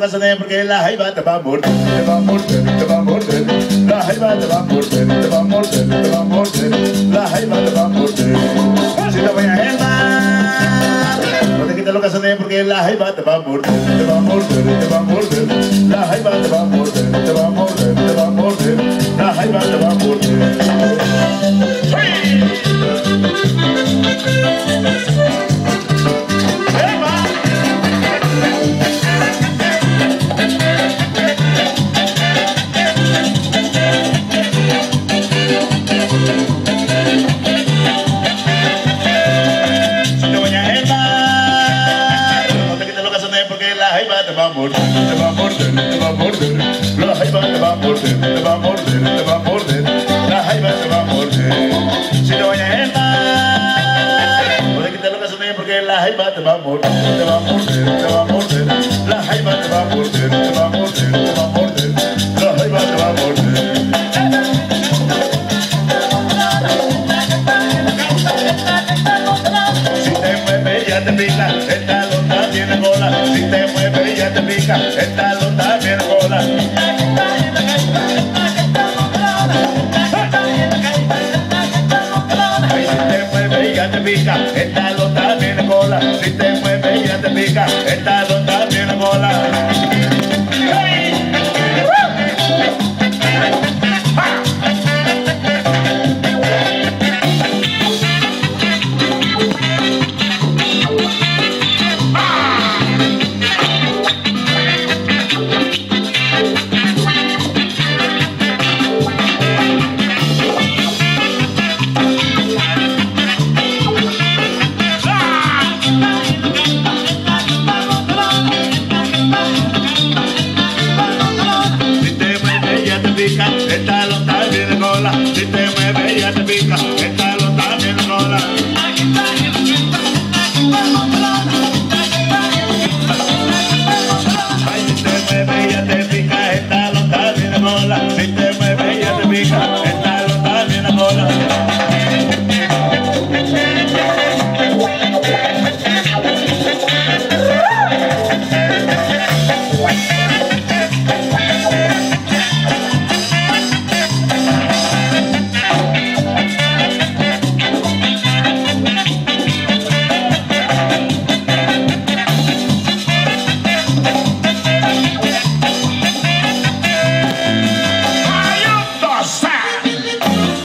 casa de porque la jaiba te va a morder, te va a morder, te va a morder. La jaiba te va a morder, te va a morder, te va a morder. La jaiba te va a morder. Si te voy a gemar, no te quites los calzones porque la jaiba te va a morder, te va a morder, te va a morder. La jaiba te va a morder, te va a morder, te va a morder, te va a morder. La jaiba te va a morder, te va a morder, te va a morder. La jaiba te va a morder. Si no vayas a entrar, puede quitar que suene porque la jaiba te va a morder, te va a morder, te va a morder. La jaiba te va a morder, te va a morder, te va a morder. La jaiba te va a morder. Si te mueves ya te pica, el talón tiene bola. Si te te pica, el talón también bola. Si te mueves ya te pica, el talón también bola.